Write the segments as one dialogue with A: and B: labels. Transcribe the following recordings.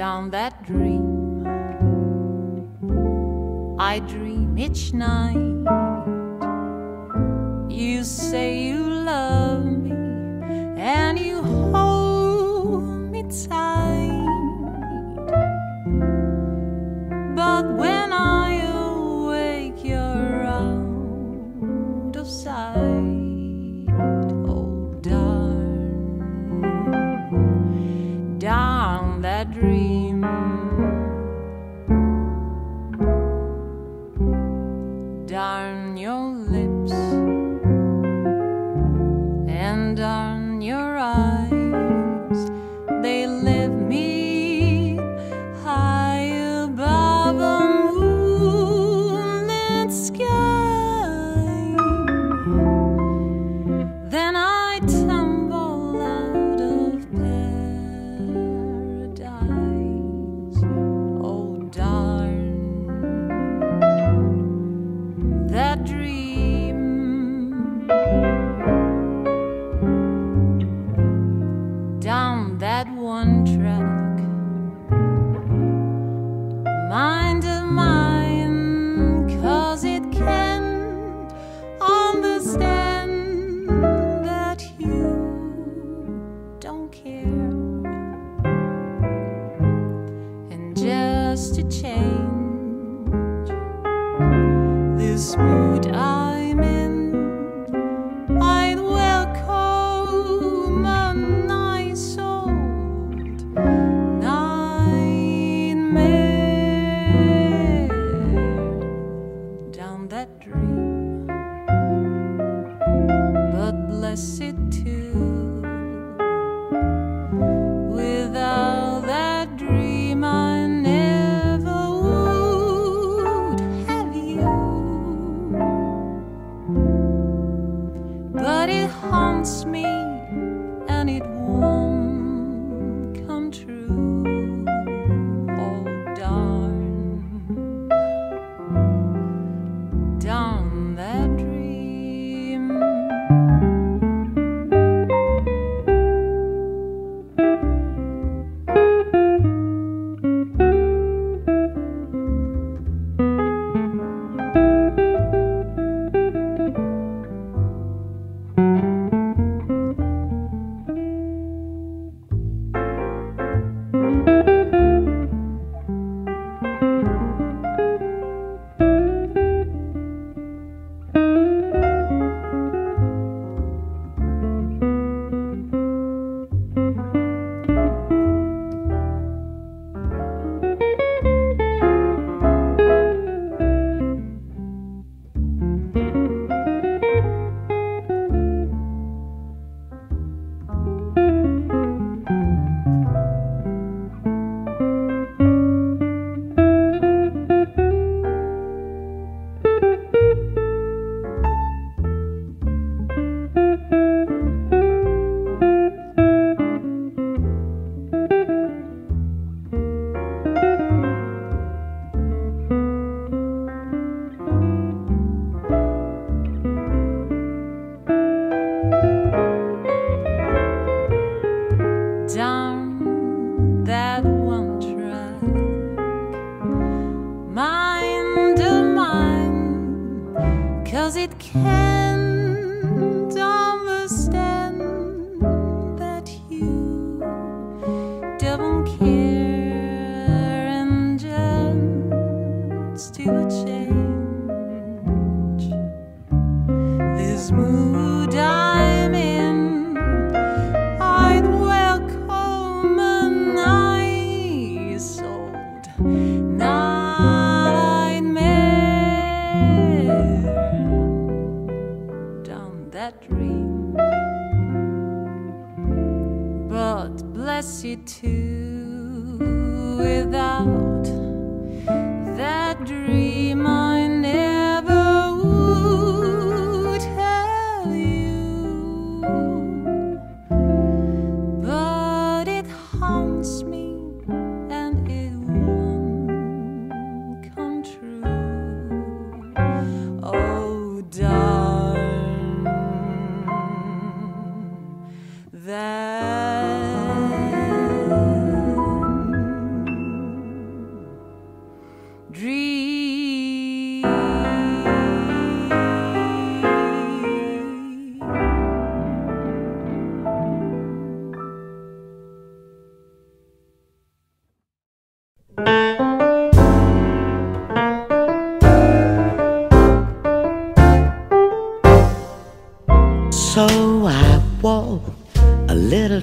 A: down that dream. I dream each night. You say you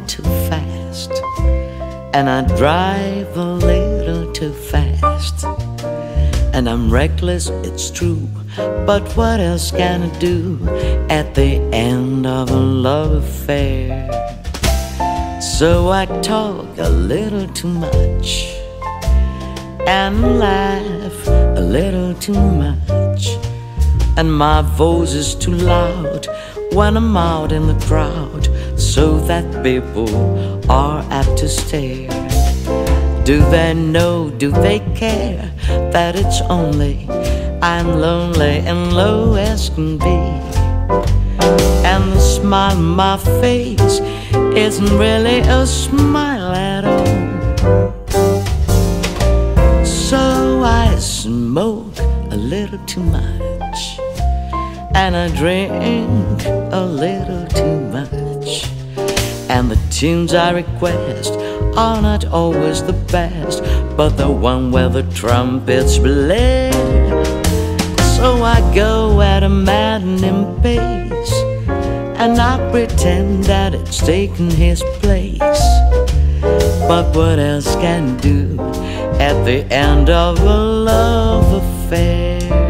A: too
B: fast, and I drive a little too fast. And I'm reckless, it's true, but what else can I do at the end of a love affair? So I talk a little too much and laugh a little too much. And my voice is too loud when I'm out in the crowd, so that people are apt to stare. Do they know, do they care that it's only I'm lonely and low as can be? And the smile on my face isn't really a smile at all. So I smoke a little too much, and I drink a little too much. And the tunes I request are not always the best, but the one where the trumpets play. So I go at a maddening pace, and I pretend that it's taken his place. But what else can do at the end of a love affair?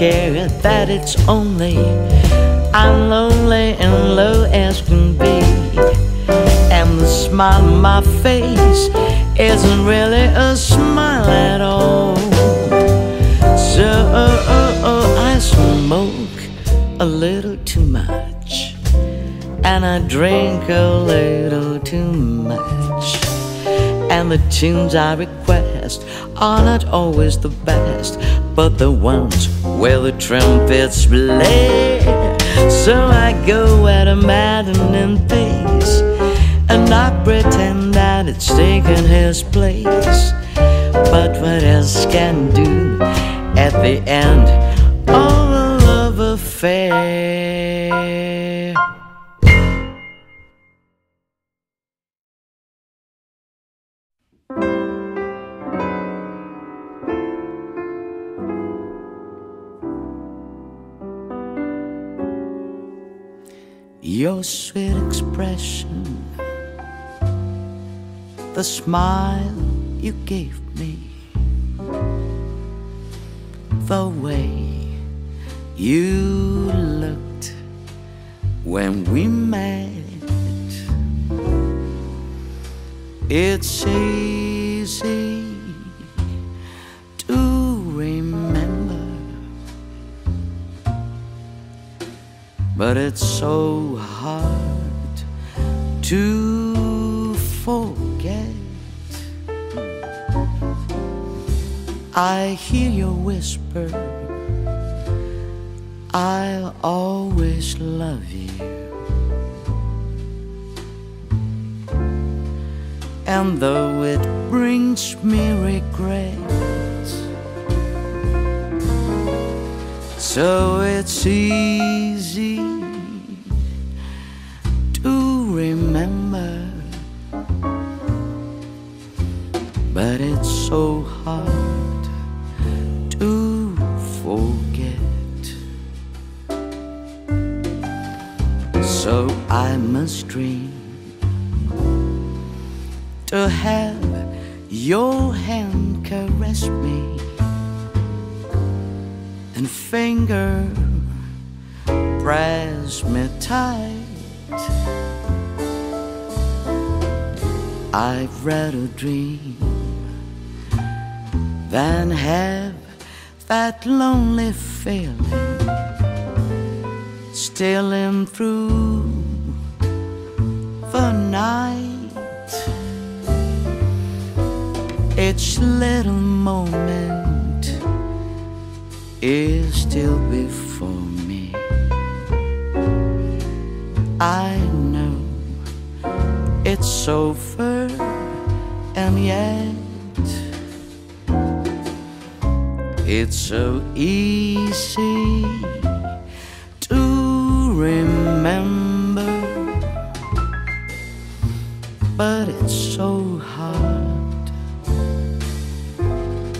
B: Care that it's only I'm lonely and low as can be? And the smile on my face isn't really a smile at all. So I smoke a little too much, and I drink a little too much. And the tunes I request are not always the best, but the ones where the trumpets play. So I go at a maddening pace, and I pretend that it's taken his place. But what else can do at the end of a love affair? Your sweet expression, the smile you gave me, the way you looked when we met. It's easy to remember, but it's so hard to forget. I hear your whisper, I'll always love you. And though it brings me regret, so it's easy to remember, but it's so hard to forget. So I must dream to have your hand caress me and finger press me tight. I'd rather dream than have that lonely feeling stealing through the night. Each little moment is still before me. I know it's over, and yet it's so easy to remember, but it's so hard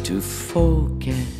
B: to forget.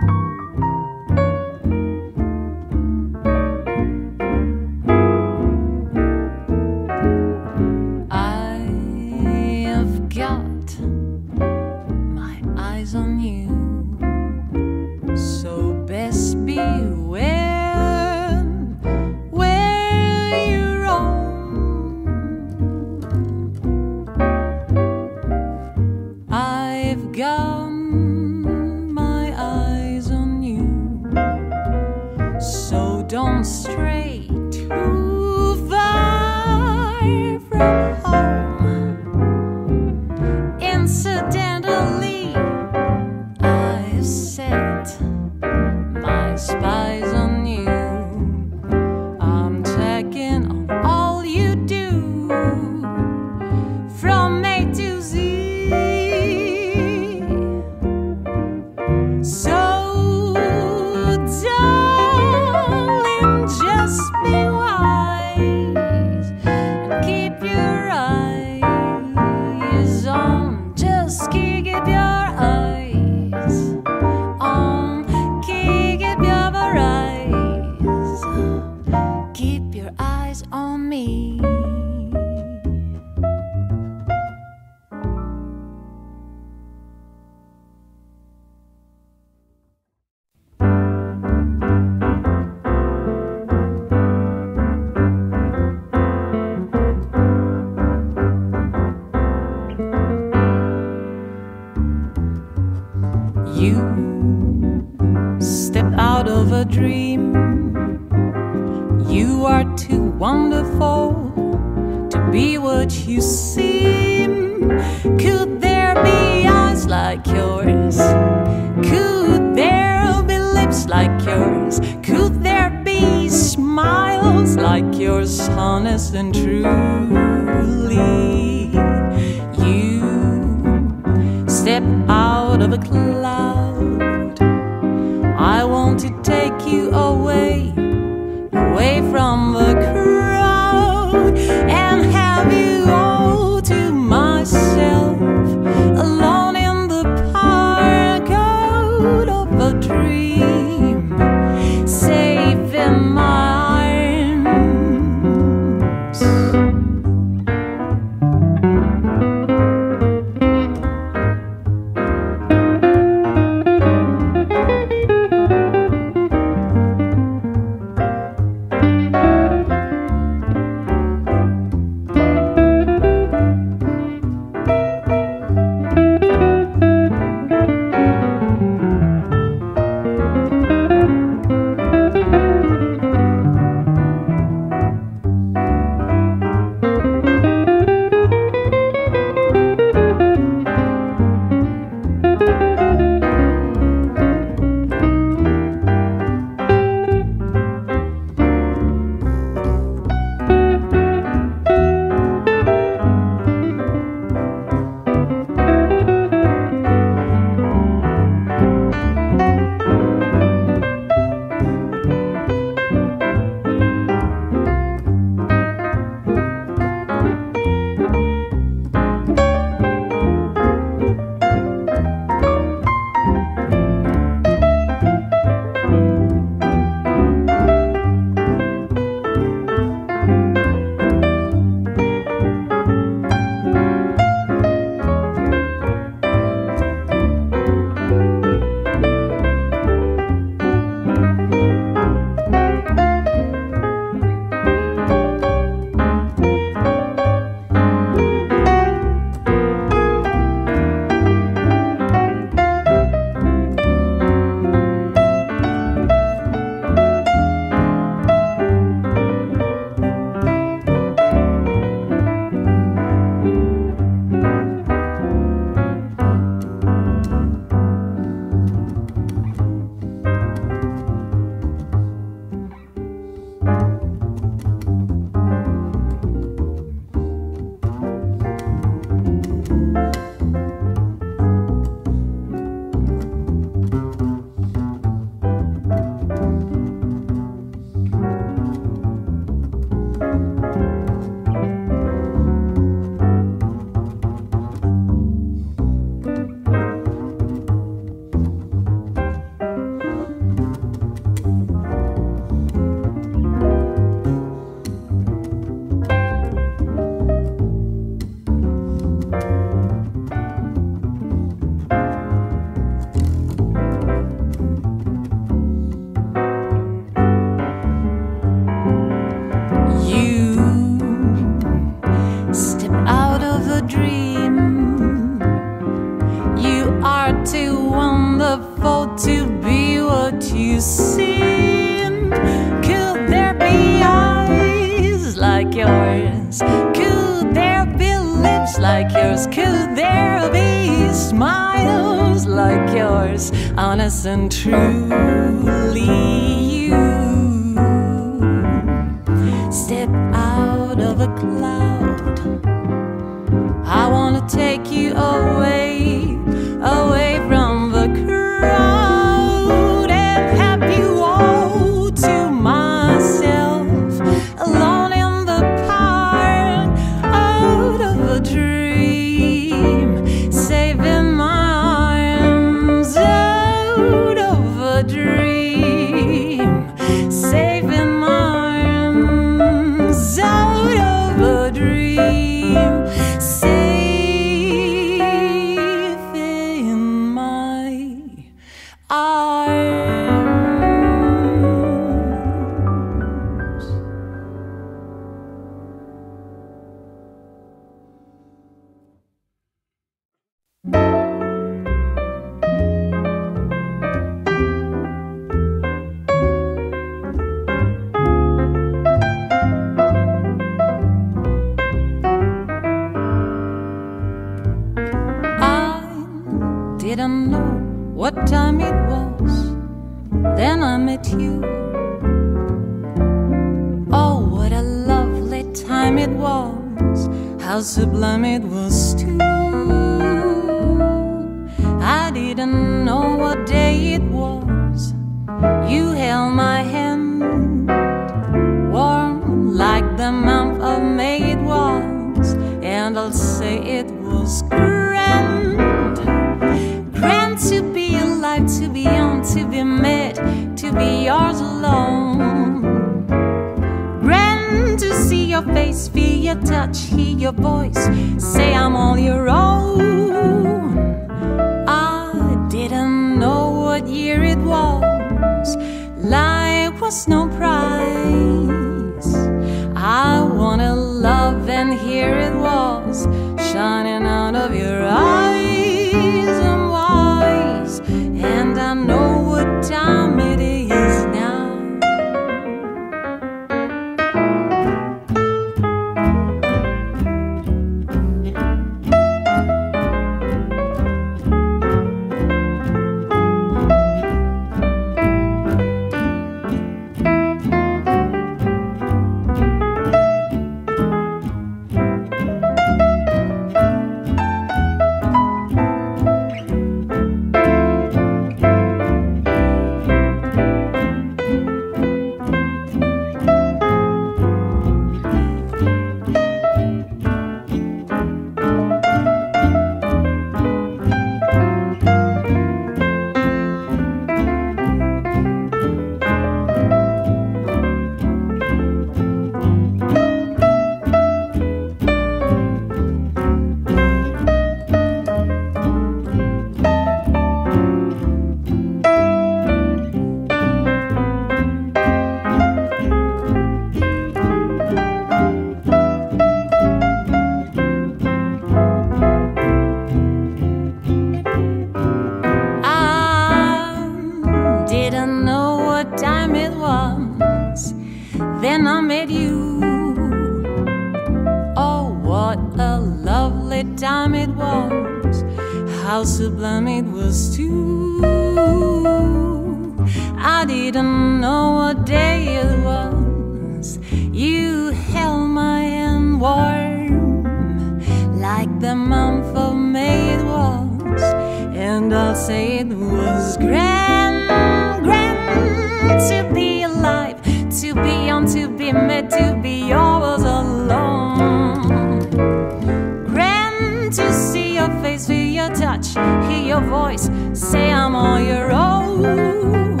A: always feel your touch, hear your voice, say I'm on your own.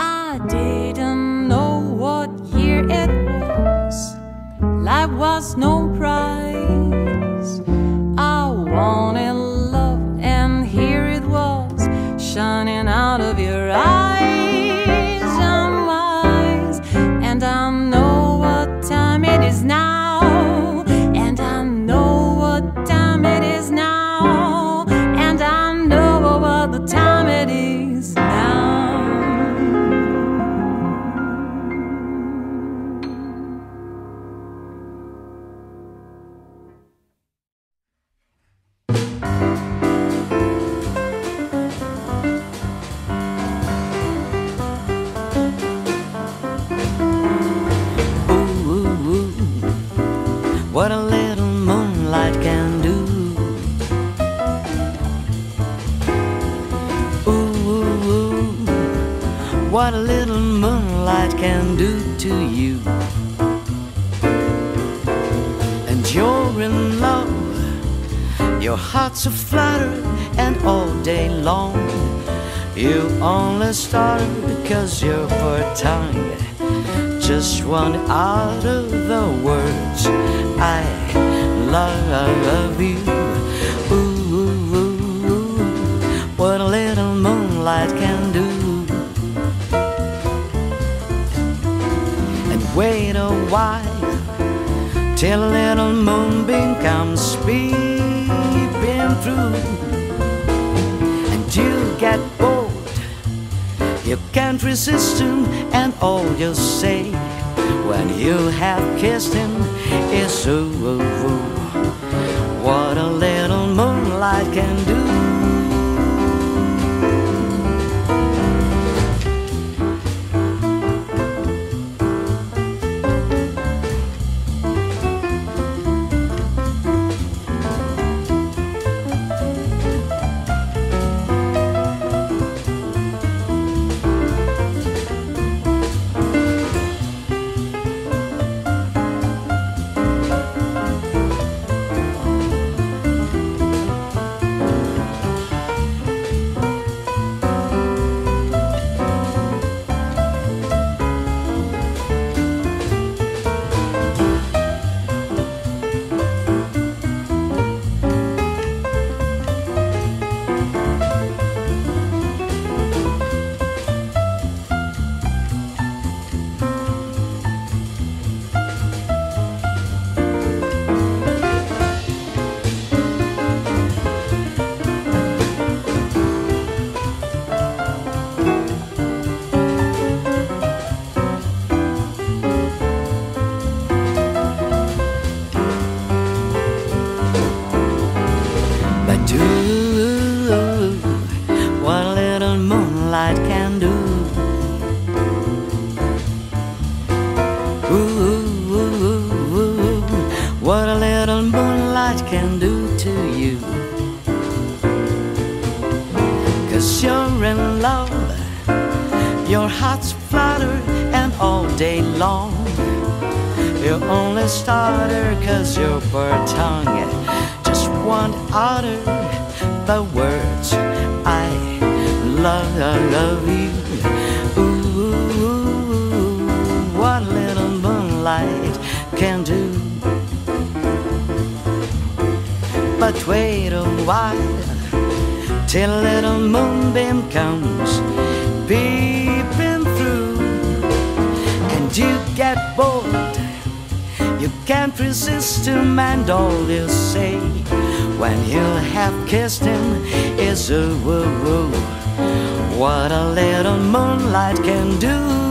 A: I didn't know what year it was. Life was no
B: can do to you. And you're in love, your heart's a flattered, and all day long. You only start because you're for time. Just one out of the words I love you. Ooh, ooh, ooh, ooh. what a little moonlight can wait a while till a little moonbeam comes sweeping through, and you get bored. You can't resist him, and all you say when you have kissed him is ooh. ooh, ooh. can do.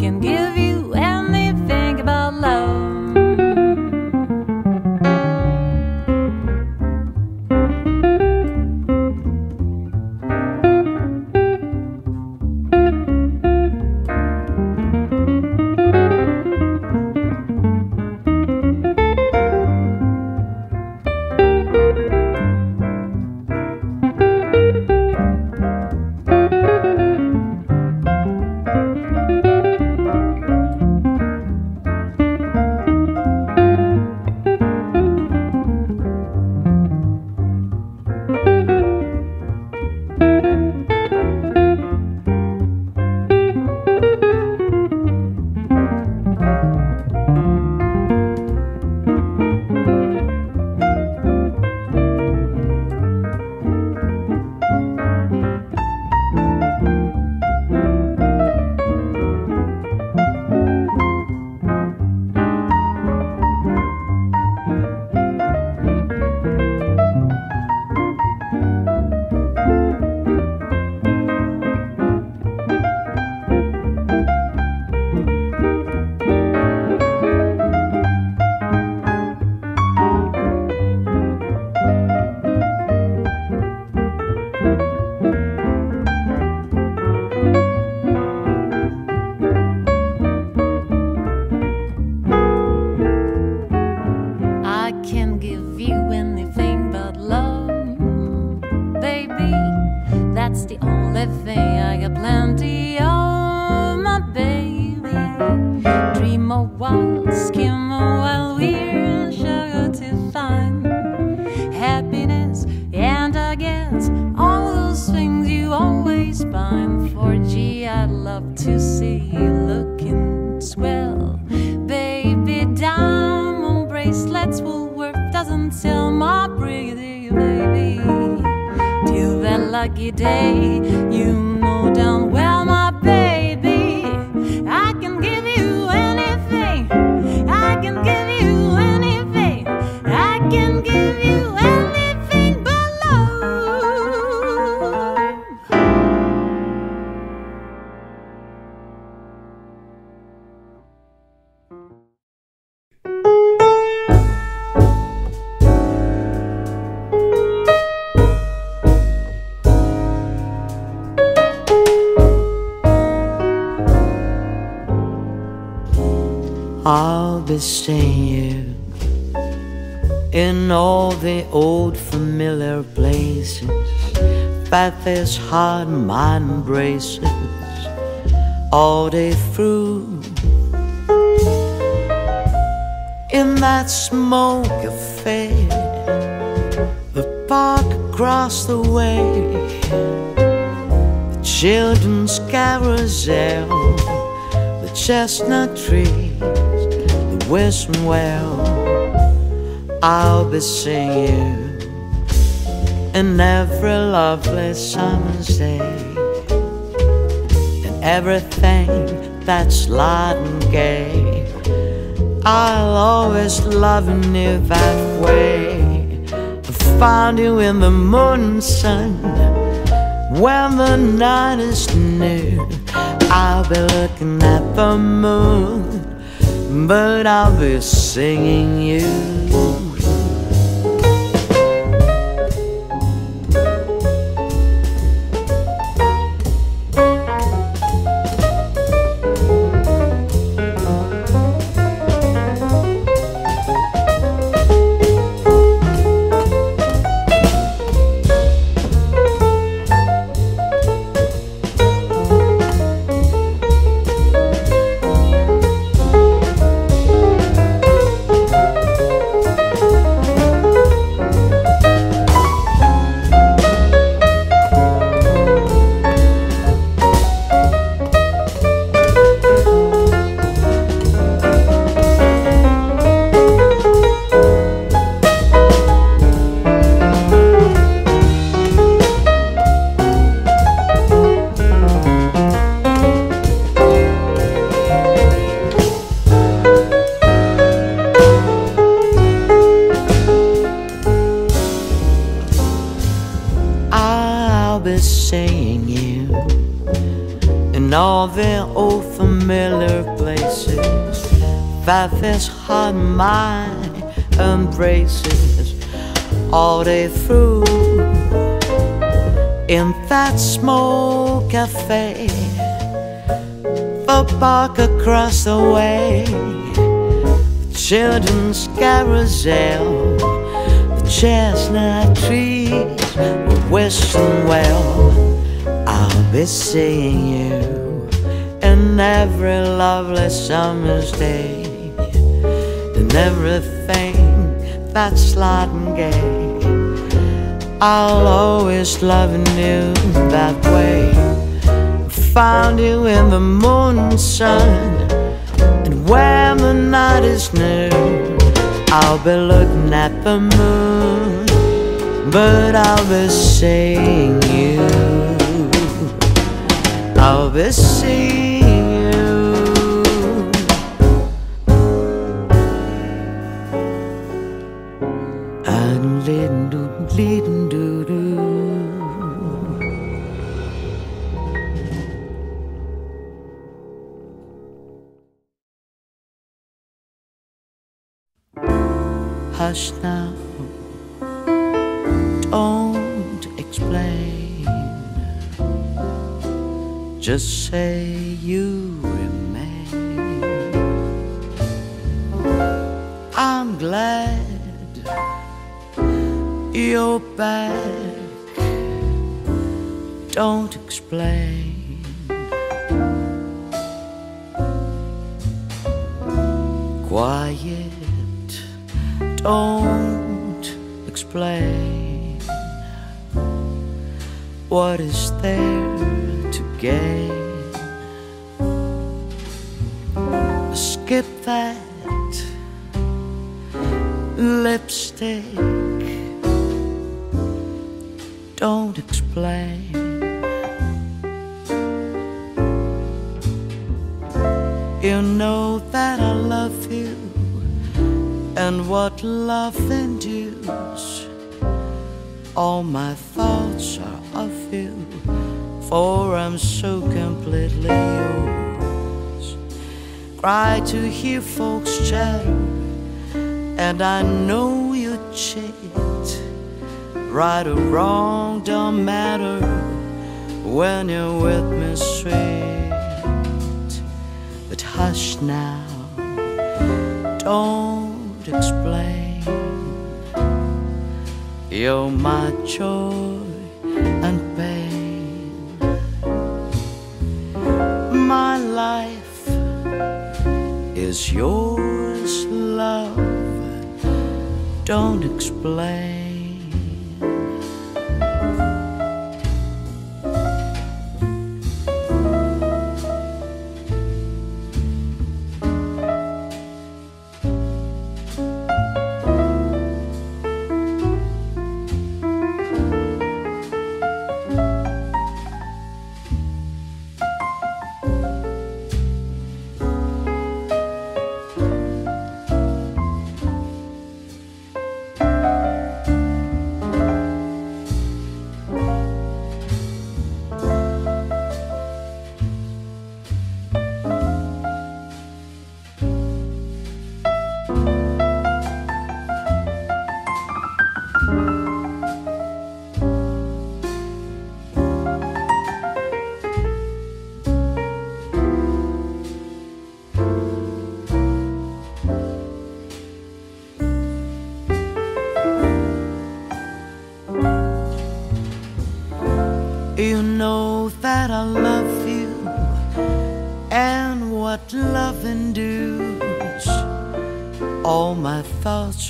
A: can
B: give this heart mind embraces all day through. In that smoke affair, the park across the way, the children's carousel, the chestnut trees, the whistling well. I'll be singing in every lovely summer's day, and everything that's light and gay. I'll always love you that way. I found you in the morning sun when the night is new. I'll be looking at the moon, but I'll be singing you. Through. In that small cafe, the park across the way, the children's carousel, the chestnut trees wishing well. I'll be seeing you in every lovely summer's day, in everything that's light and gay. I'll always love you that way. Found you in the morning sun, and when the night is new, I'll be looking at the moon but I'll be seeing you. I'll be seeing Just say you remain. I'm glad you're back. Don't explain. Quiet. Don't explain. What is there Skip that lipstick. Don't explain. You know that I love you and what love induces. All my thoughts for I'm so completely yours. Cry to hear folks chatter, and I know you cheat. Right or wrong, don't matter when you're with me, sweet. But hush now, don't explain. You're my choice. life is yours, love. Don't explain.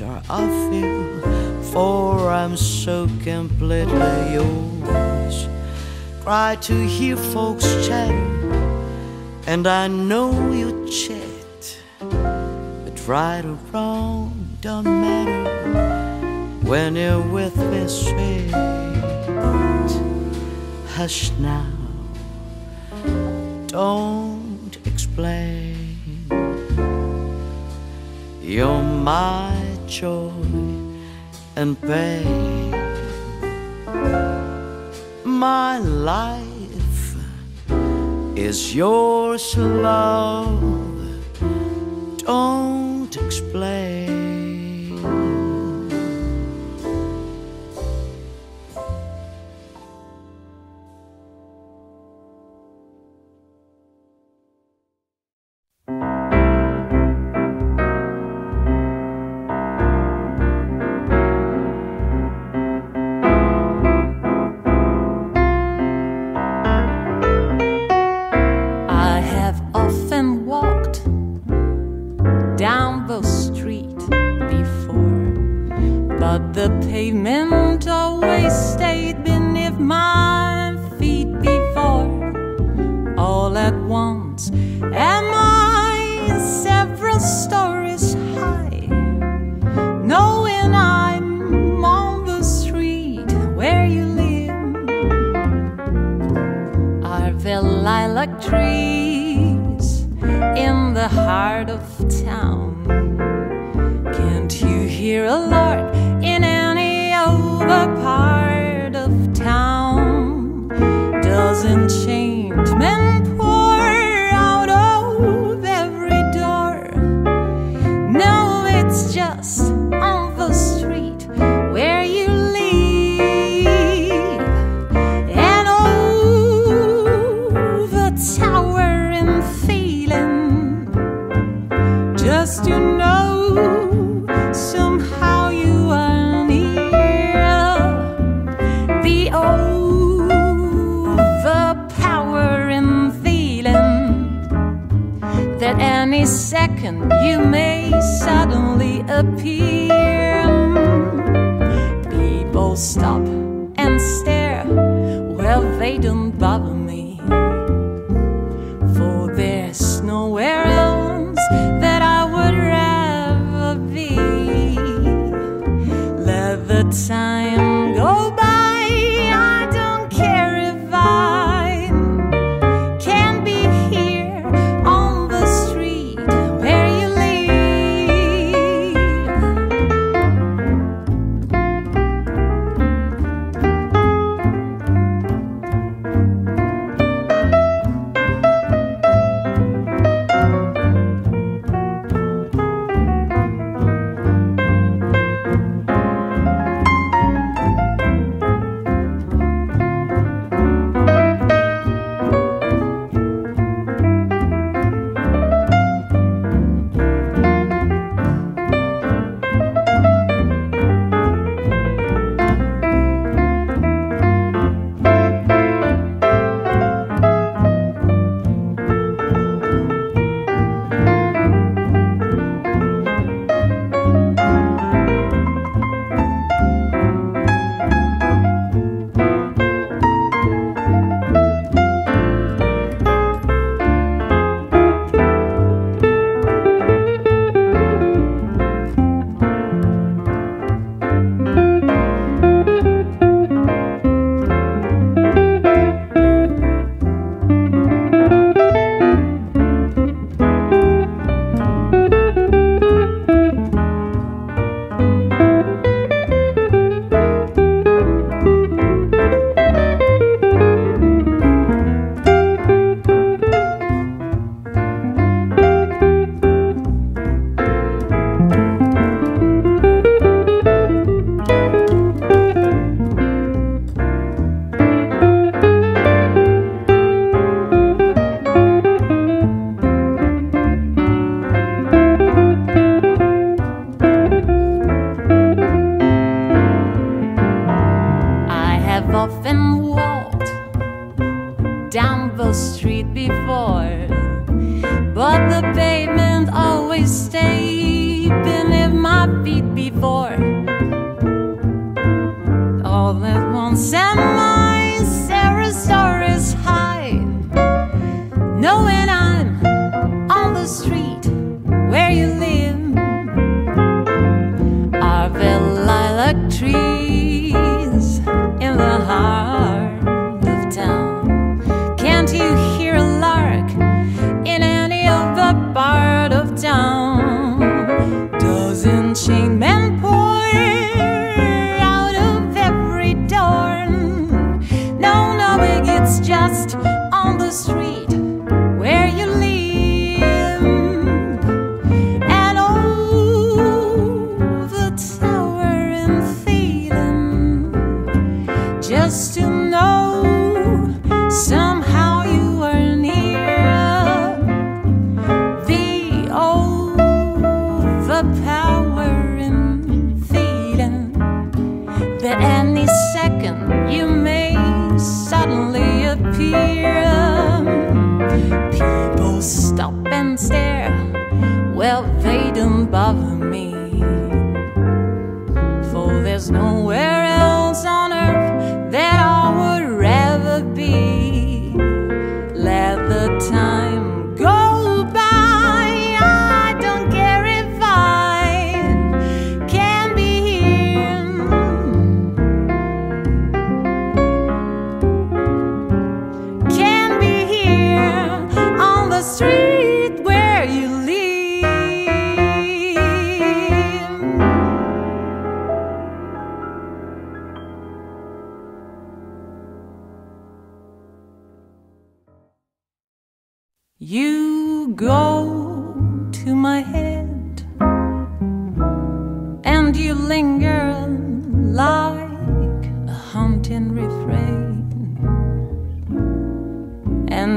B: pressure I feel, for I'm so completely yours. Cry to hear folks chat, and I know you chat, but right or wrong don't matter when you're with me, sweet. Hush now, don't explain. You're mine joy and pain. My life is yours, love.
A: the heart of town.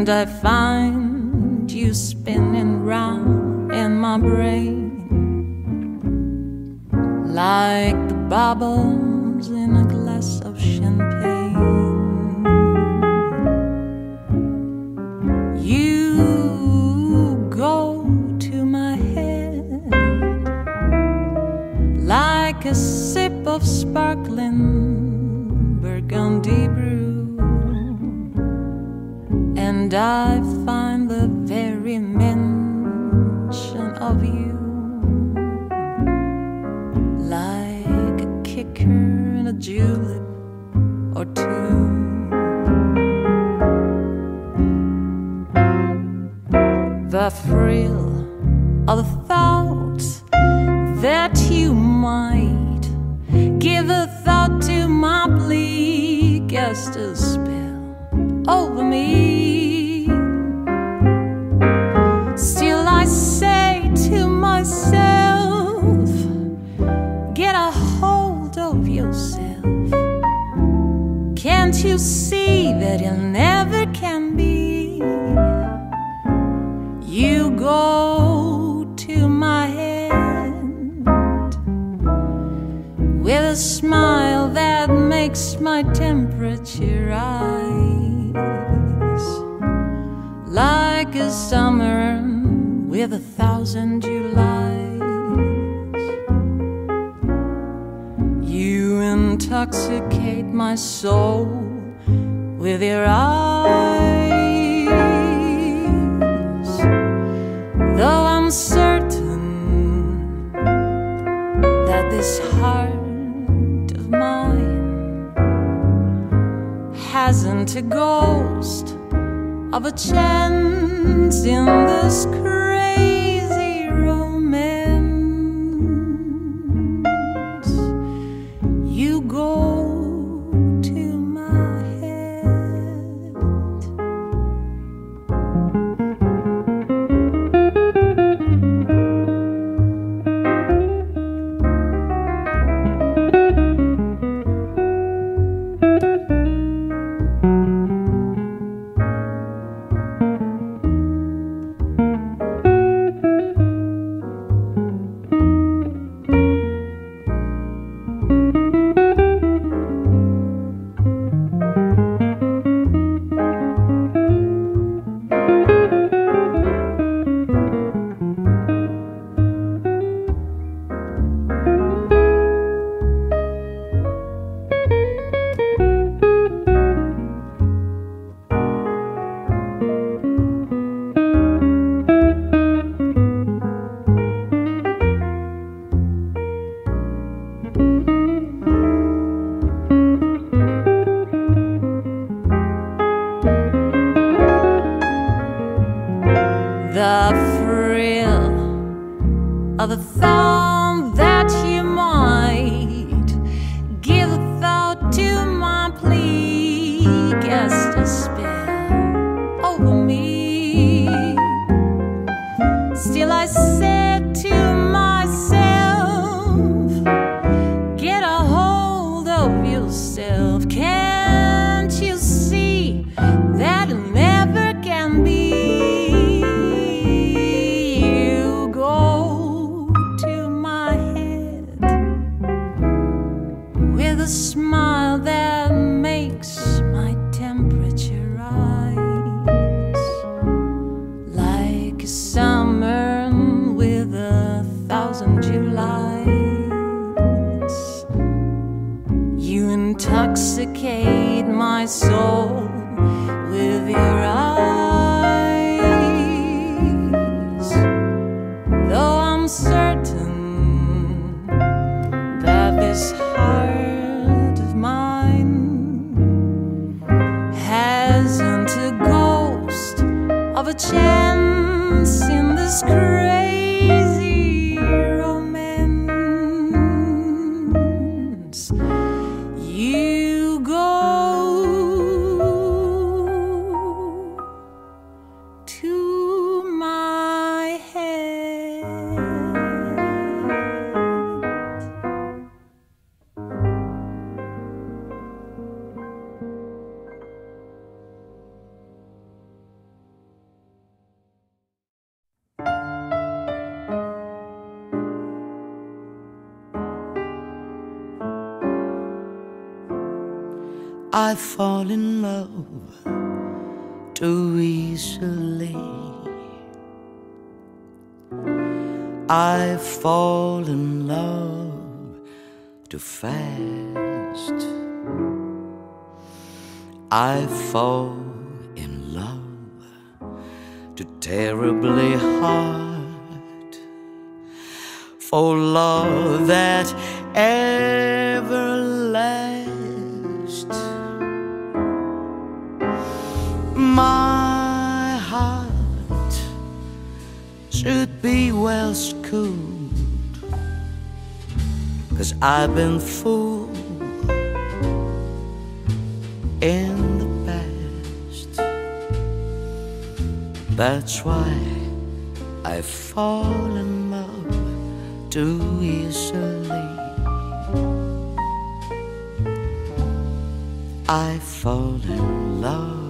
A: And I find you spinning round in my brain. Like the bubble and I I
B: fall in love too fast. I fall in love too terribly hard for love that ends. should be well schooled. Cause I've been fooled in the past. That's why I fall in love too easily. I fall in love.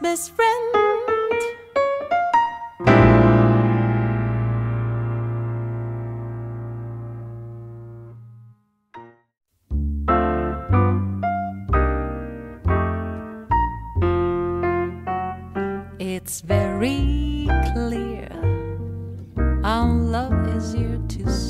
A: best friend. It's very clear our love is here to stay.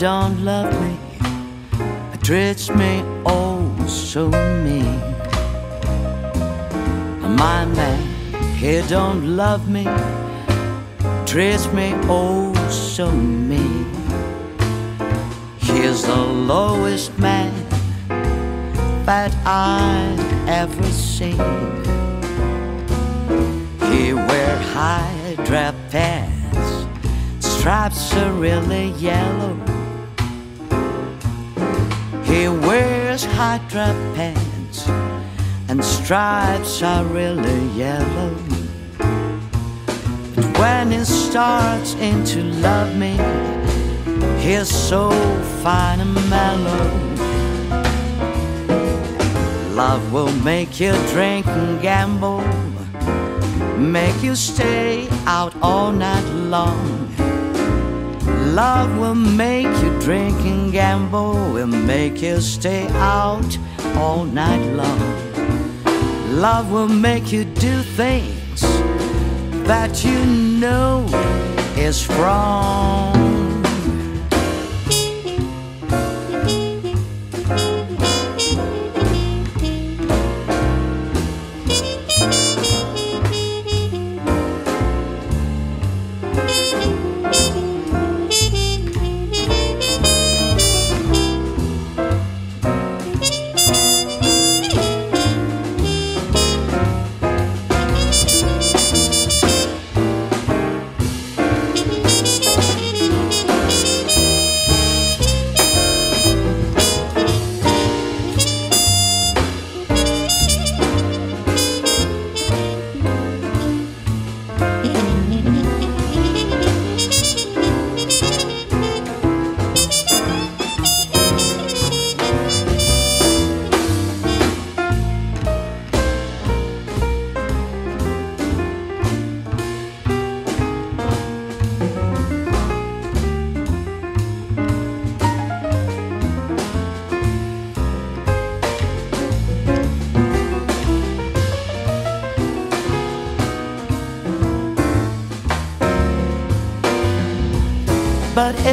B: Don't love me, treats me oh so mean. My man, he don't love me, treats me oh so mean. He's the lowest man that I've ever seen. He wear high dress pants stripes are really yellow. Pants, and stripes are really yellow. But when he starts in to love me, he's so fine and mellow. Love will make you drink and gamble, make you stay out all night long. Love will make you drink and gamble, will make you stay out all night long. Love will make you do things that you know is wrong.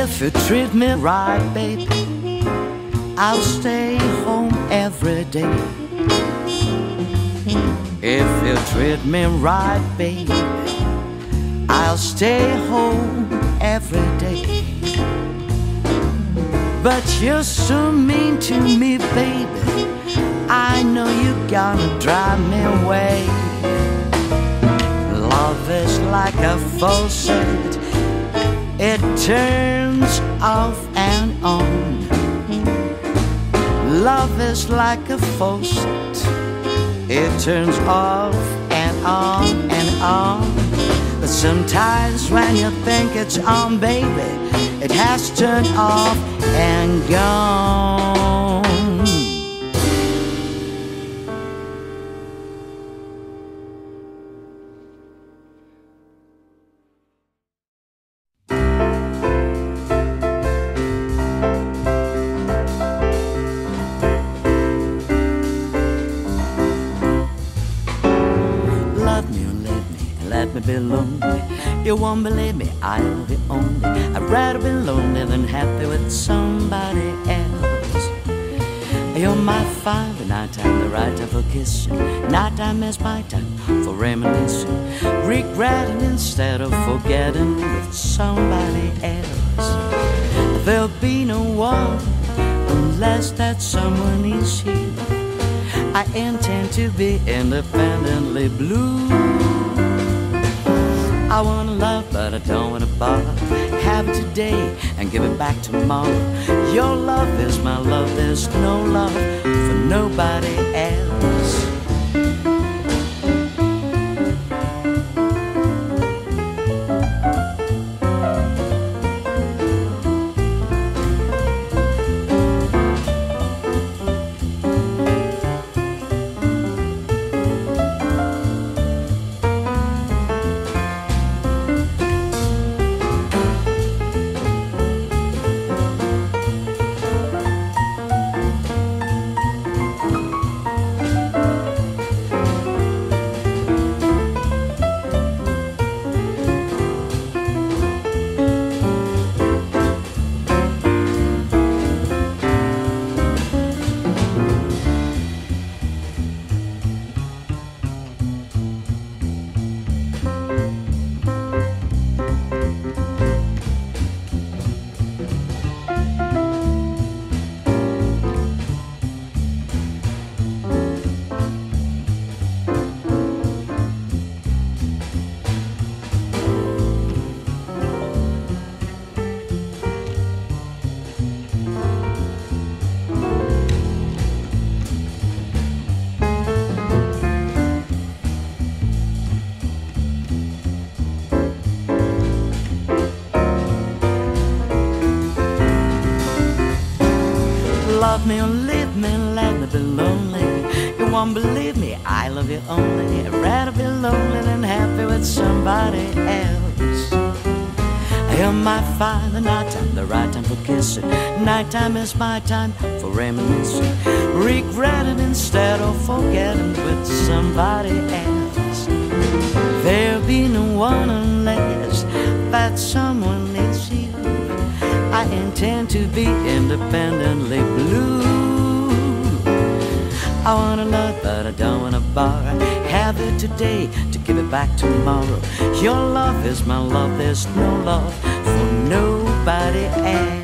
B: If you treat me right, baby, I'll stay home every day. If you treat me right, baby, I'll stay home every day. But you're so mean to me, baby. I know you're gonna drive me away. Love is like a faucet, it turns off and on. Love is like a faucet, it turns off and on and on. But sometimes when you think it's on, baby, it has turned off and gone. You won't believe me, I love you only. I'd rather be lonely than happy with somebody else. You're my the nighttime, the right time for kissing. Nighttime is my time for reminiscing. Regretting instead of forgetting with somebody else. There'll be no one unless that someone is you. I intend to be independently blue. I wanna love, but I don't wanna bother. Have it today and give it back tomorrow. Your love is my love, there's no love for nobody else. Kissing. Nighttime is my time for reminiscing. Regretting instead of forgetting with somebody else. There'll be no one unless that someone is you. I intend to be independently blue. I wanna love, but I don't wanna borrow. Have it today to give it back tomorrow. Your love is my love, there's no love for nobody else.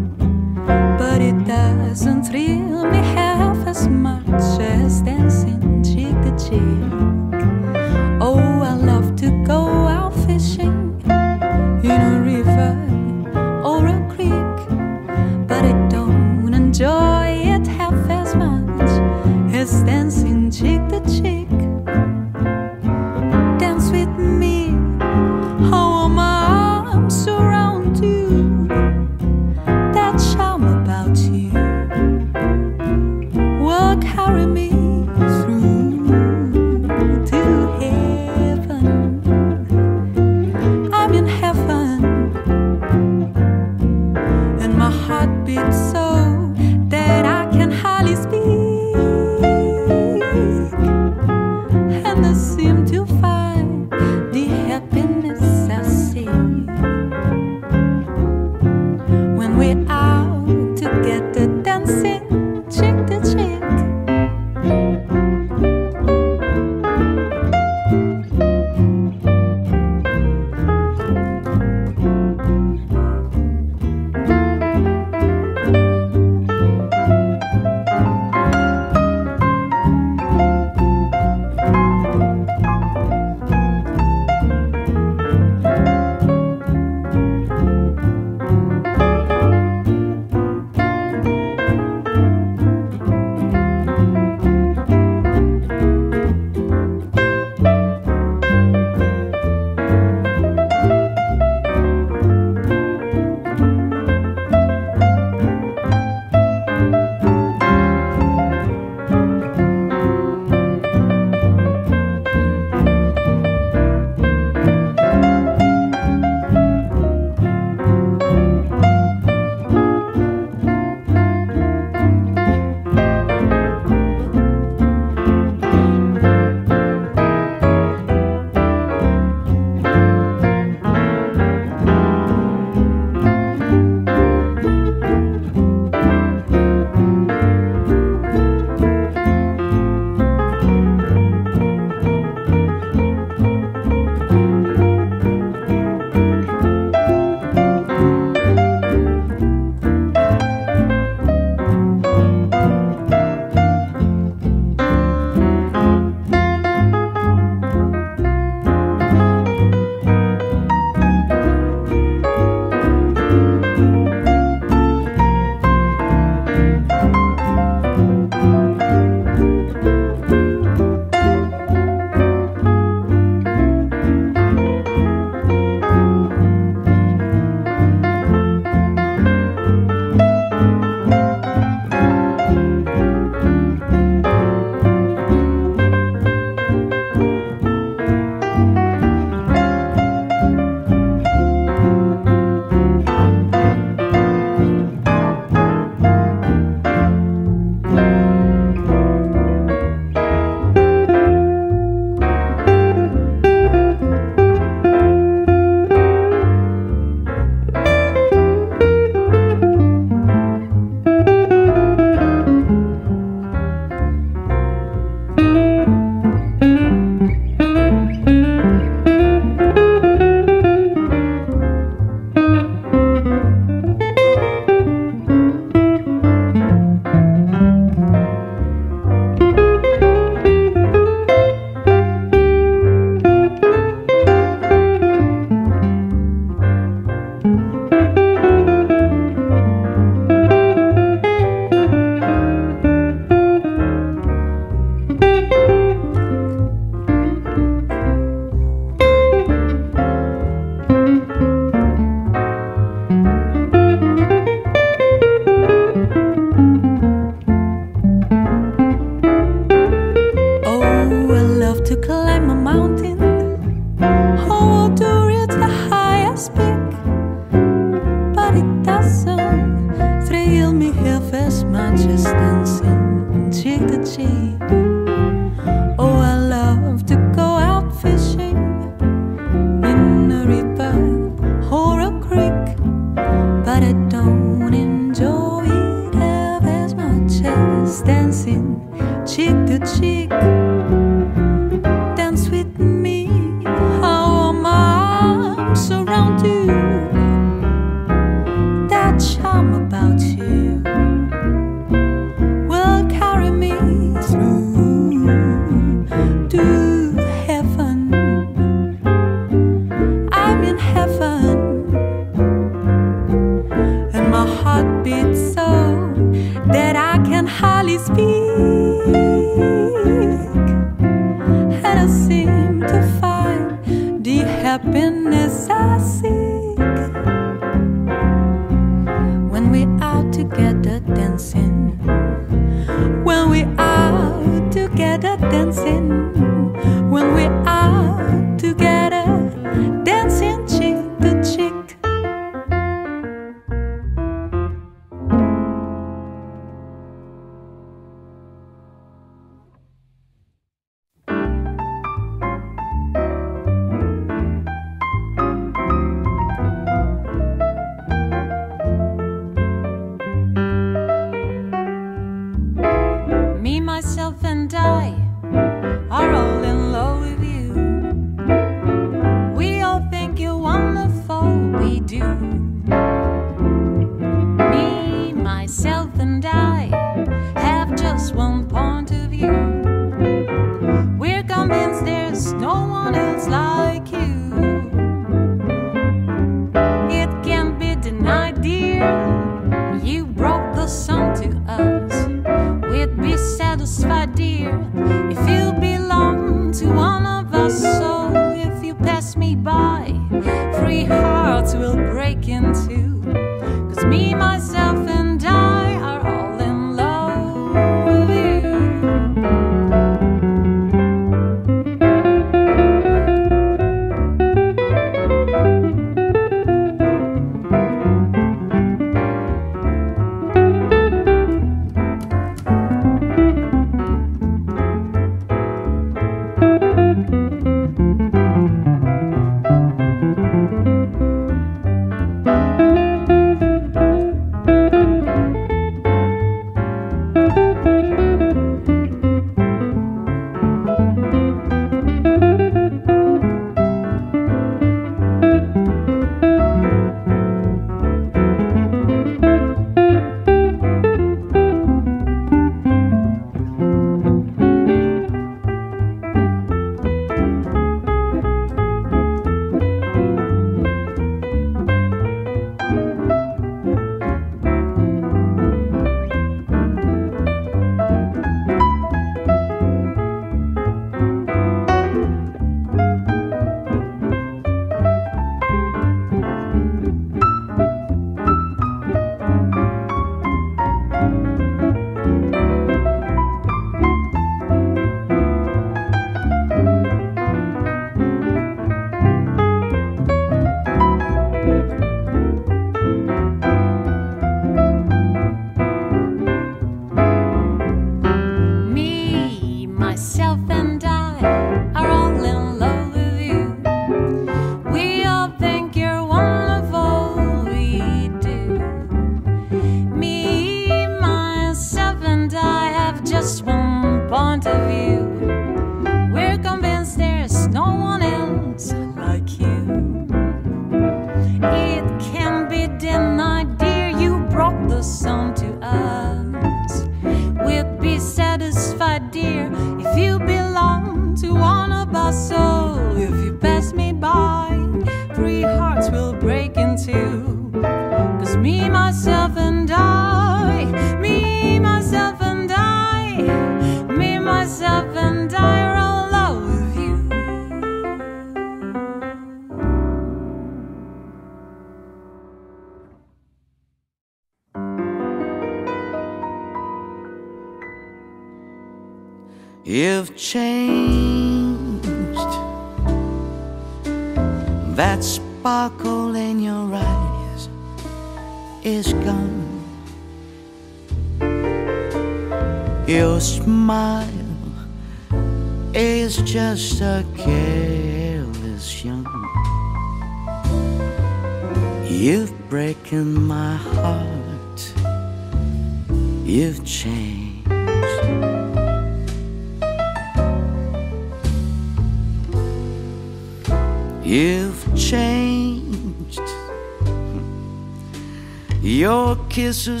B: Your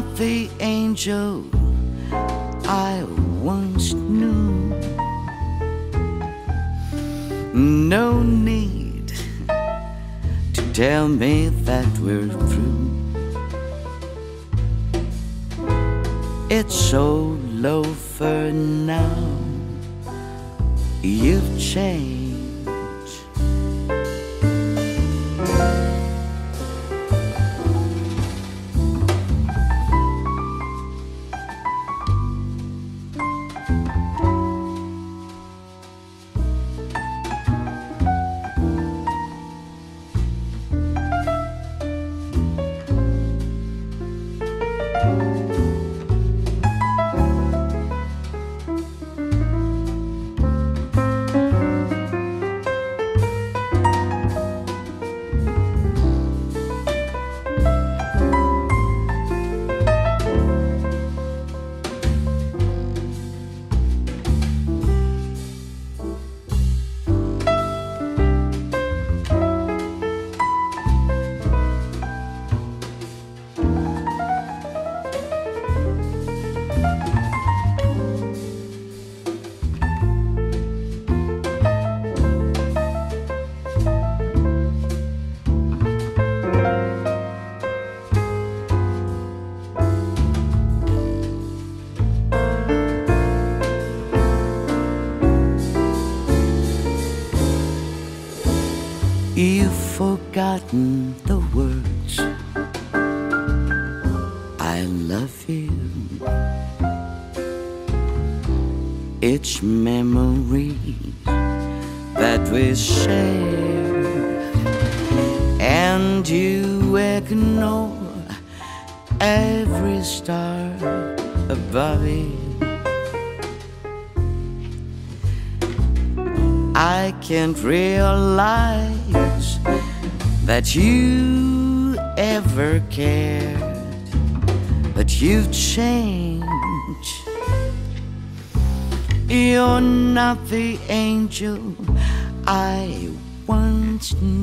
B: not the angel I once knew. No need to tell me that we're forgotten. that you ever cared, but you've changed. You're not the angel I once knew.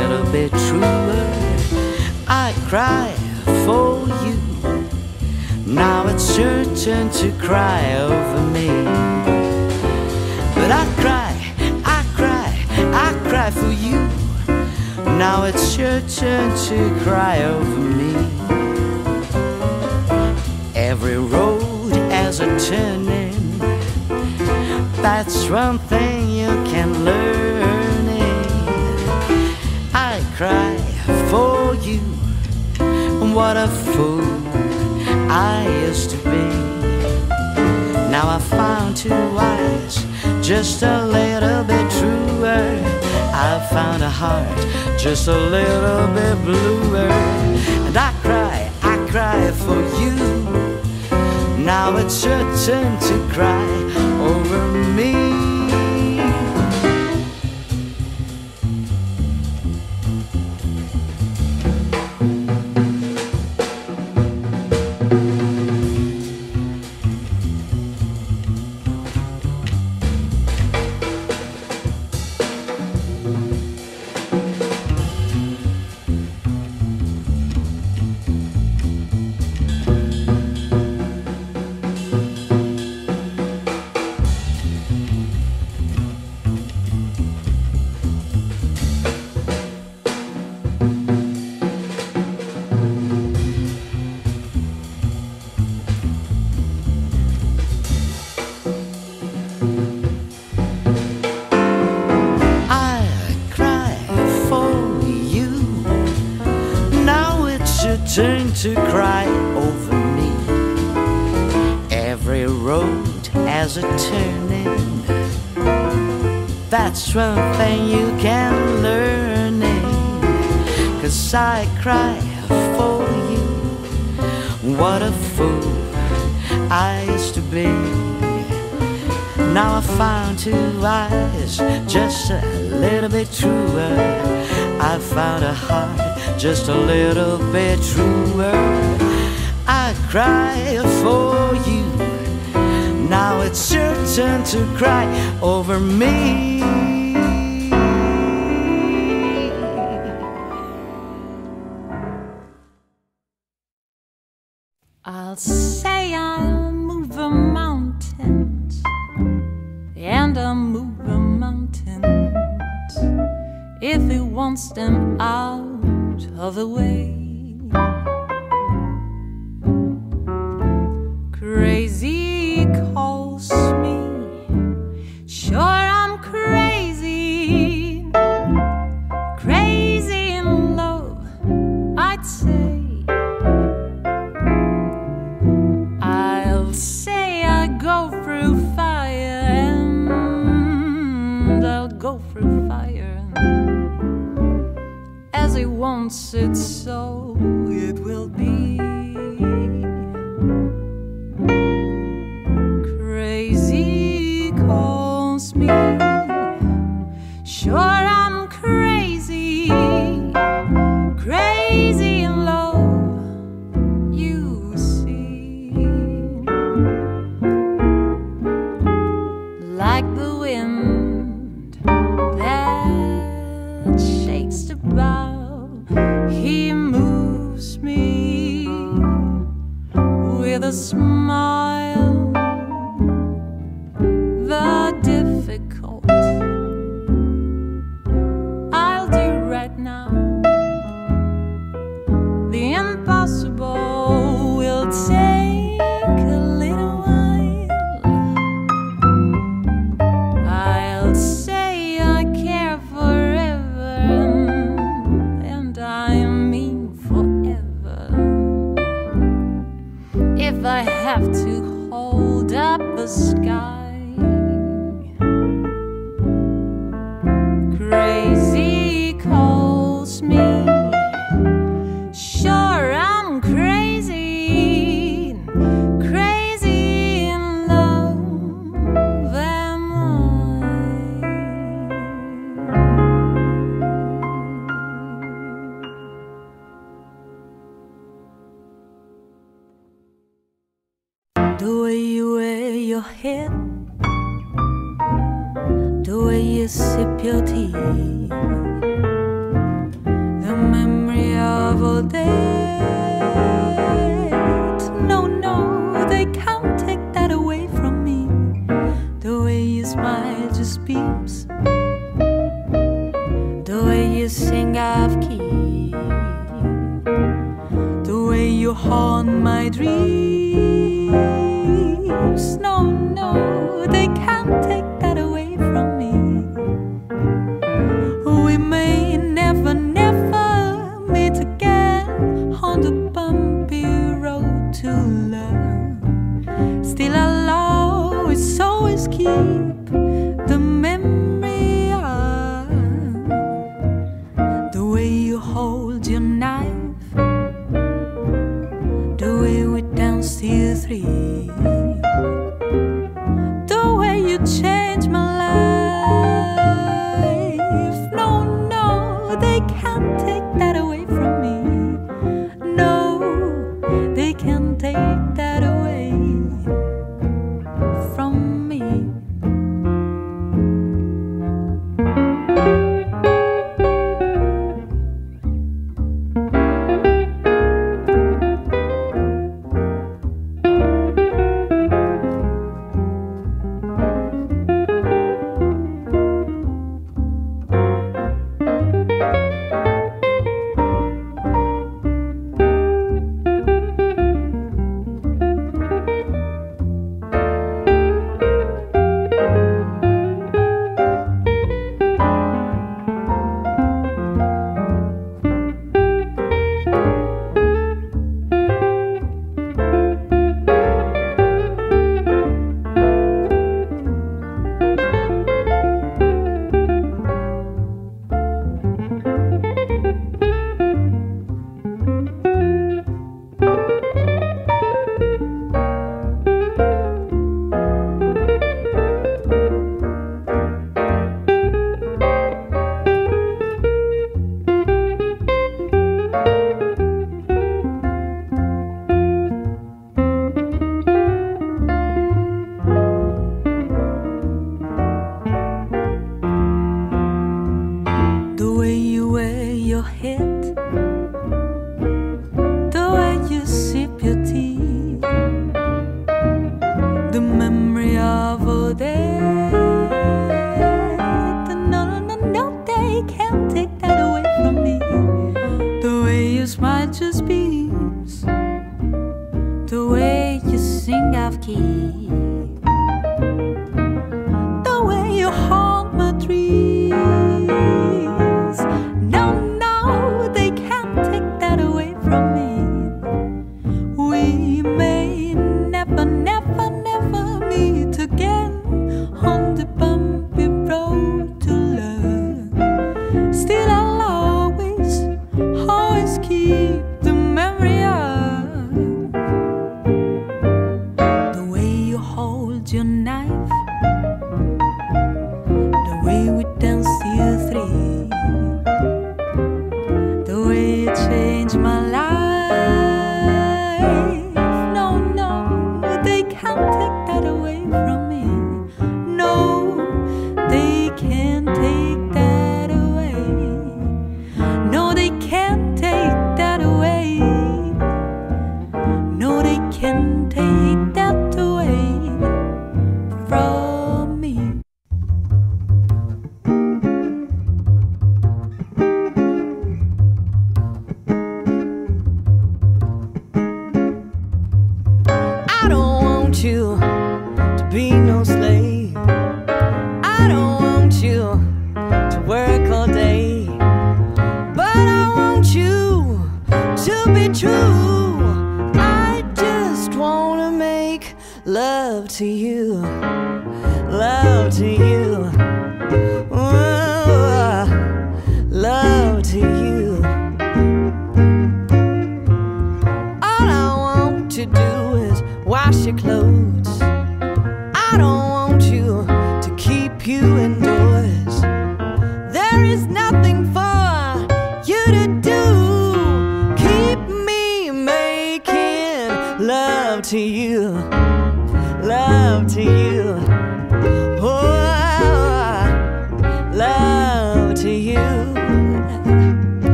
B: Little bit truer. I cry for you. Now it's your turn to cry over me. But I cry, I cry, I cry for you. Now it's your turn to cry over me. Every road has a turning. That's one thing you can learn. Cry for you. What a fool I used to be. Now I found two eyes, just a little bit truer. I found a heart, just a little bit bluer. And I cry, I cry for you. Now it's your turn to cry That's one thing you can learn. in. Cause I cry for you. What a fool I used to be. Now I found two eyes, just a little bit truer. I found a heart, just a little bit truer. I cry for you. It's your turn to cry over me.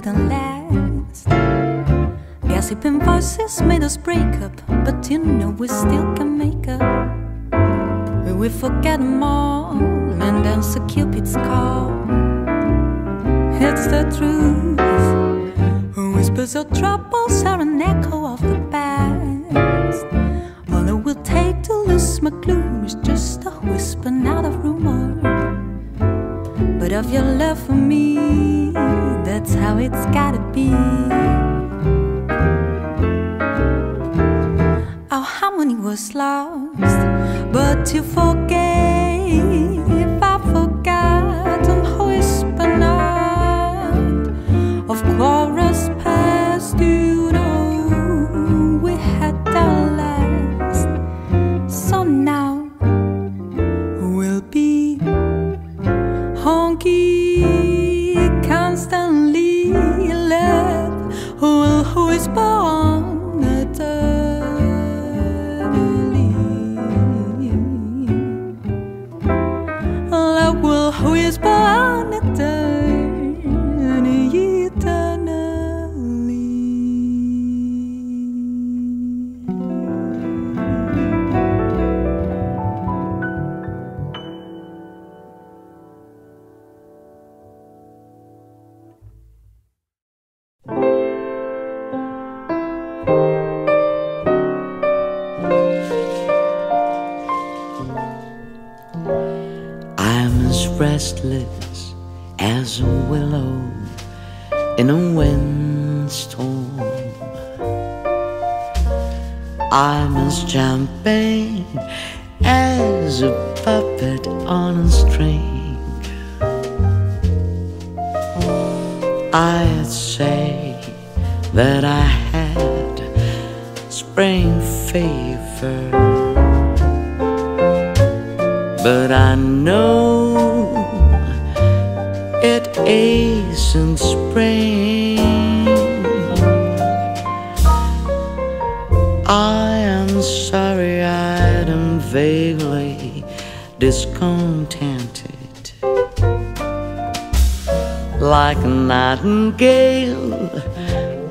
A: Wouldn't last. Gossiping voices made us break up, but you know we still can make up. We forget them all and answer Cupid's call. It's the truth. Whispers of troubles are an echo of the past. All it will take to lose my clue is just a whisper, not a rumor. But of your love for me, that's how it's gotta be. Our harmony was lost, but you forgave.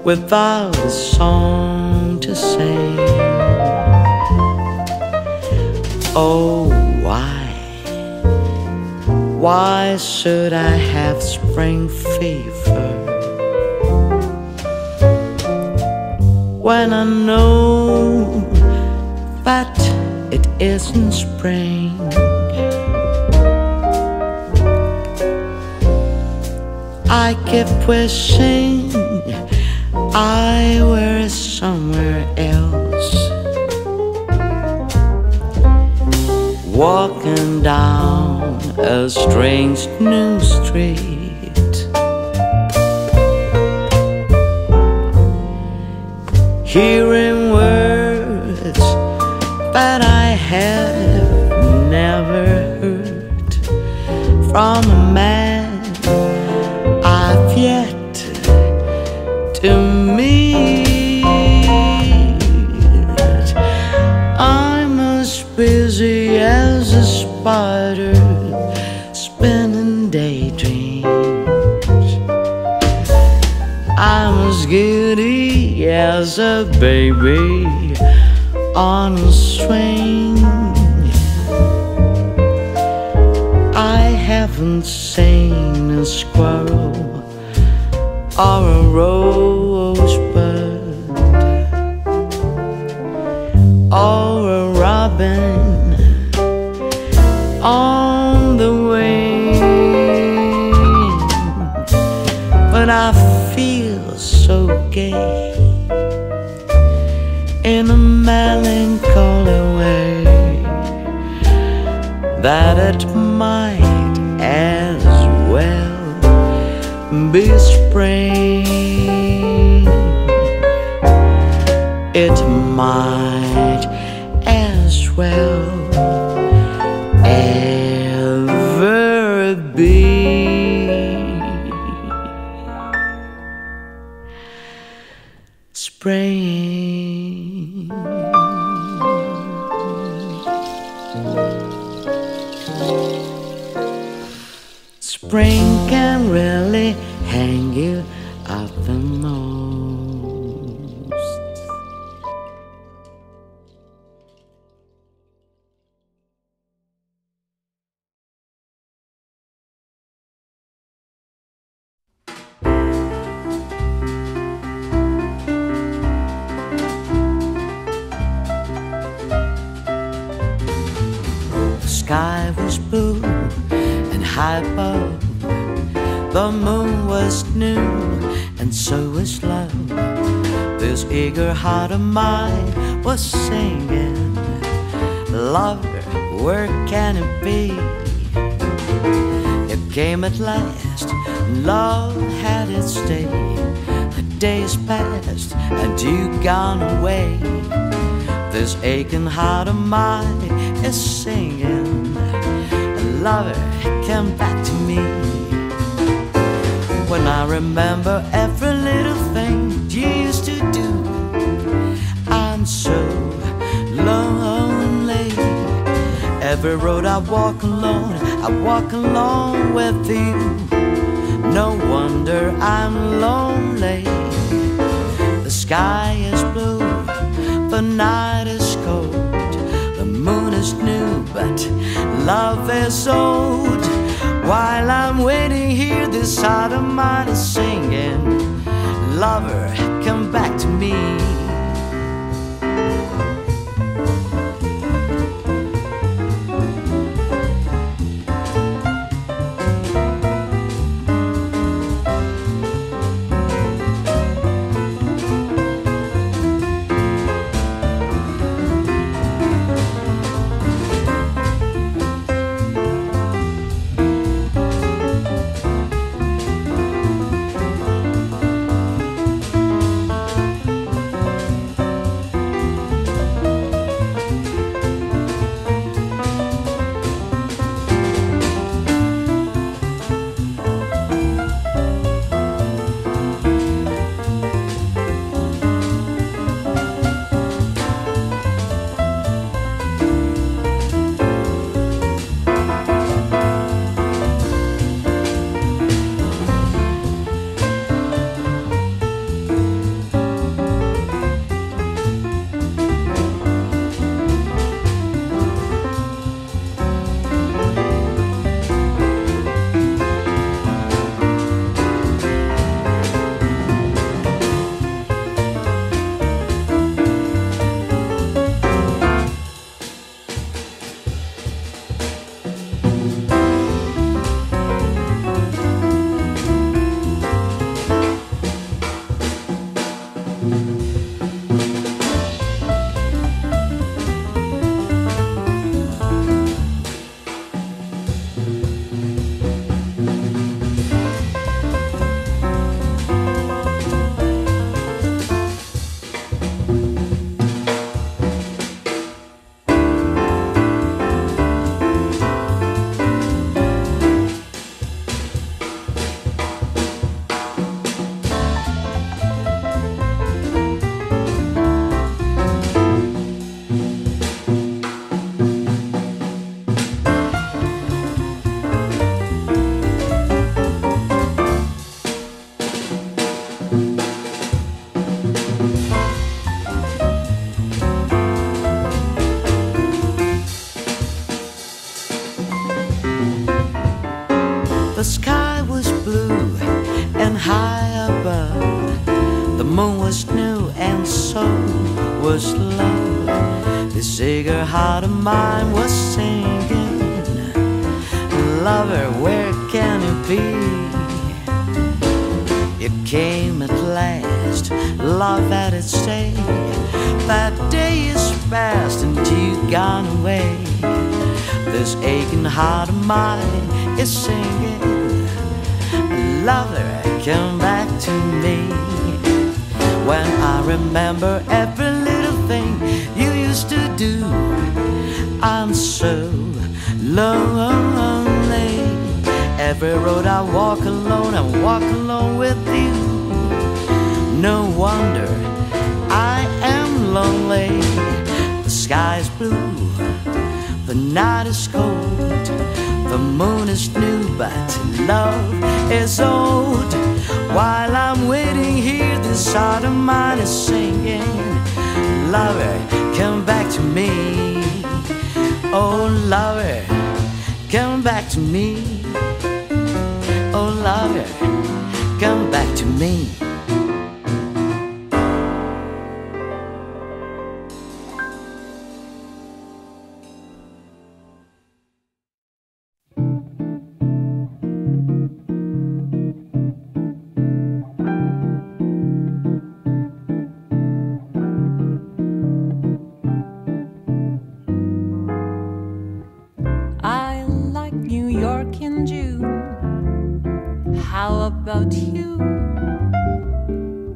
B: Without a song to sing. Oh, why? Why should I have spring fever blue and high above. The moon was new and so was love. This eager heart of mine was singing, Lover, where can it be? It came at last, love had its day. The days passed and you gone away. This aching heart of mine is singing. Lover, come back to me when I remember every little thing you used to do. I'm so lonely. Every road I walk alone, I walk alone with you. No wonder I'm lonely. The sky is blue, the night love is old. While I'm waiting here, this heart of mine is singing, Lover, come back to me.
A: heart of mine was singing, Lover, where can you be? It came at last, love at its stay. That day is past and you've gone away. This aching heart of mine is singing, Lover, come back to me. When I remember every little thing you used to do I'm so lonely. Every road I walk alone, I walk alone with you. No wonder I am lonely. The sky is blue, the night is cold, the moon is new, but love is old. While I'm waiting here, this heart of mine is singing, Lover, come back to me. Oh, lover, come back to me. Oh, lover, come back to me. about you.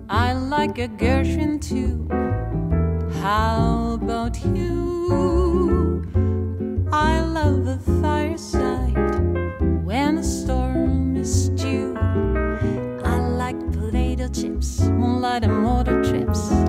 A: I like a Gershwin too. How about you? I love the fireside when a storm is due.
B: I like potato chips, moonlight a motor trips.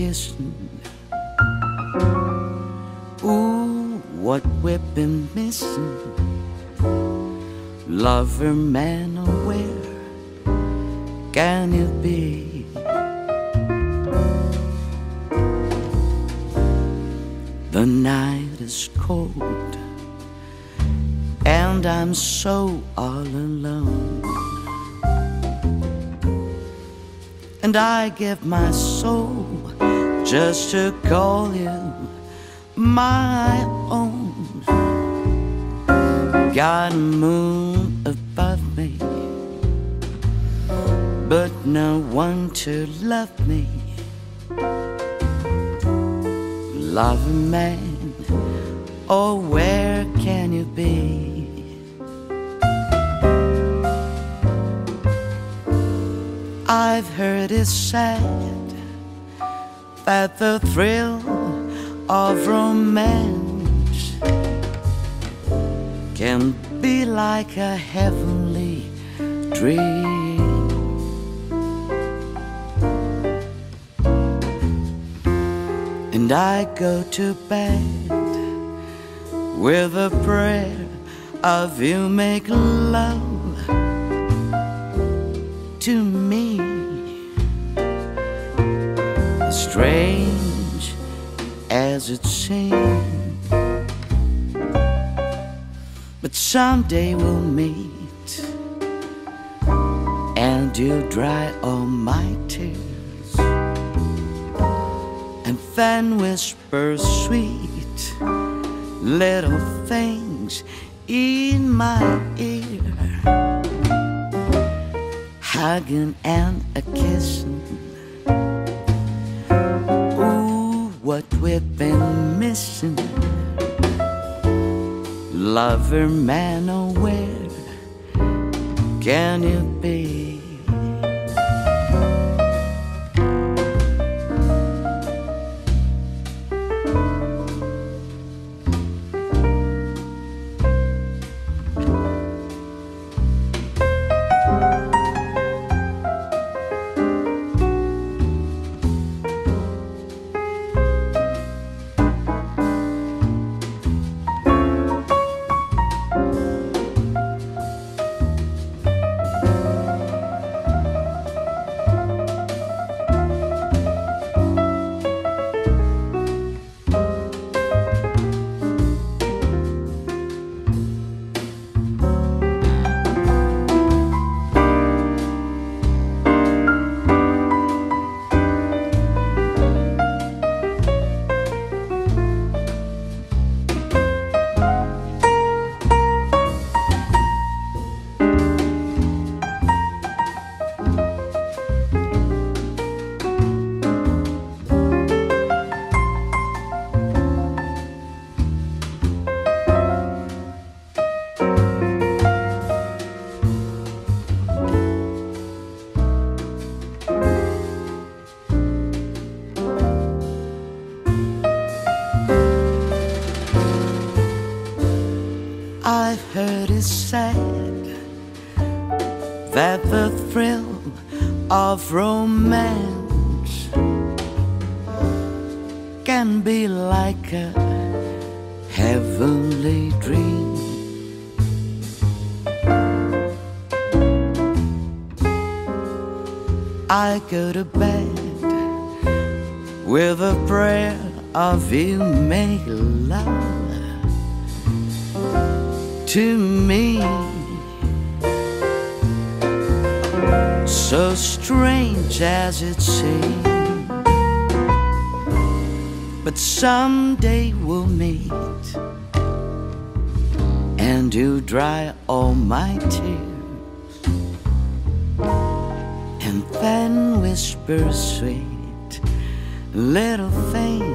B: Kissing. Ooh, what we've been missing. Lover man, where can you be? The night is cold, and I'm so all alone. And I give my soul just to call you my own. Got a moon above me, but no one to love me. Love a man, oh, where can you be? I've heard it's sad that the thrill of romance can be like a heavenly dream. And I go to bed with a prayer of you make love to me. Strange as it seems. But someday we'll meet and you'll dry all my tears and then whisper sweet little things in my ear, hugging and a kissing. What we've been missing lover man, oh, where can you be? is sad that the thrill of romance can be like a heavenly dream.
A: I go to bed with a prayer of you may love to me as it seems. But someday we'll meet And you dry all my tears. And then whisper sweet little things.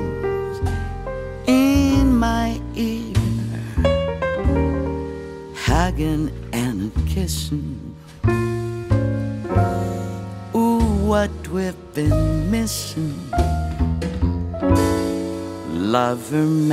A: over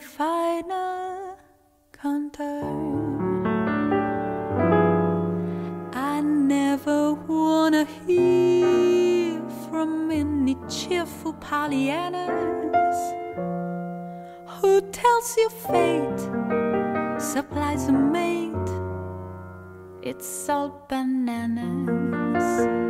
A: final contour. I never wanna hear from any cheerful Pollyannas who tells you fate supplies a mate. It's all bananas.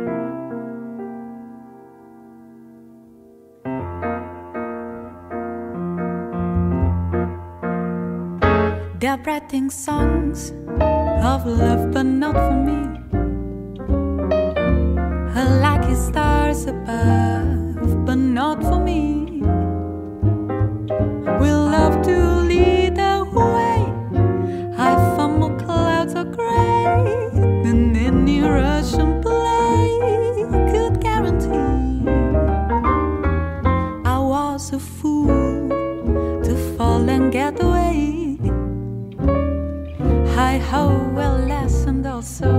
A: They're writing songs of love, but not for me. Her lucky stars above, but not I hope will lessen also.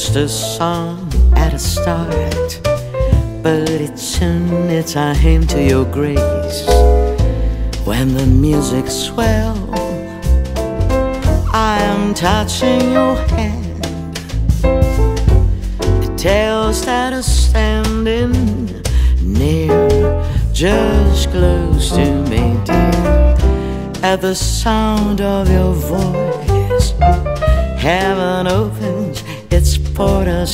A: Just a
B: song at a start. But it's soon it's a hymn to your grace when the music swell. I am touching your hand. It tells that I'm standing near, just close to me, dear at the sound of your voice. Heaven opens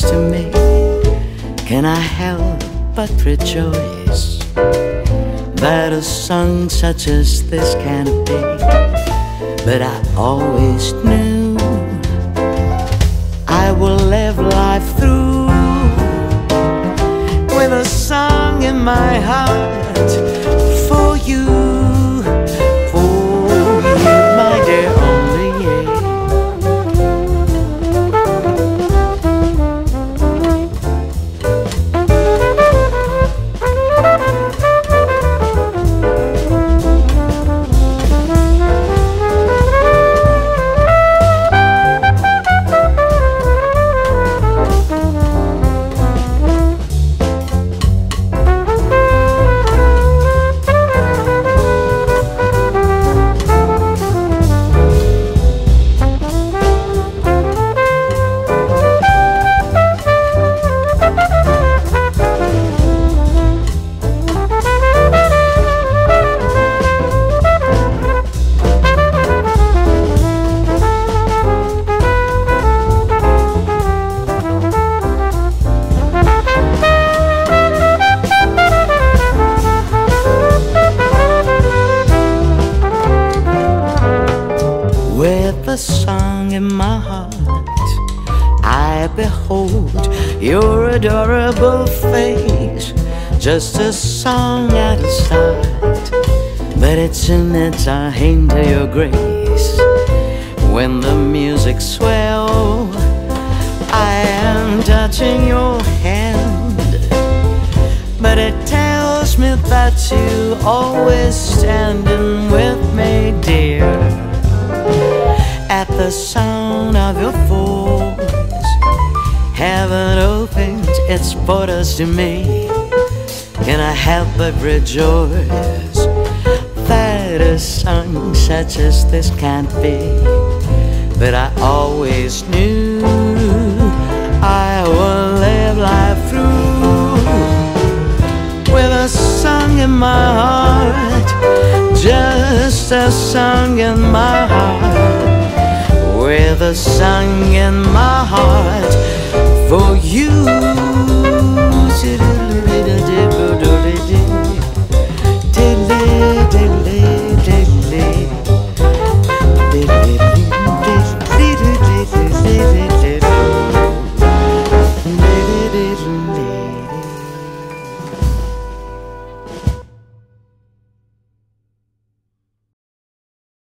B: to me. Can I help but rejoice that a song such as this can be? But I always knew I will live life through with a song in my heart to me. Can I help but rejoice that a song such as this can't be? But I always knew I will live life through with a song in my heart, just a song in my heart with a song in my heart for you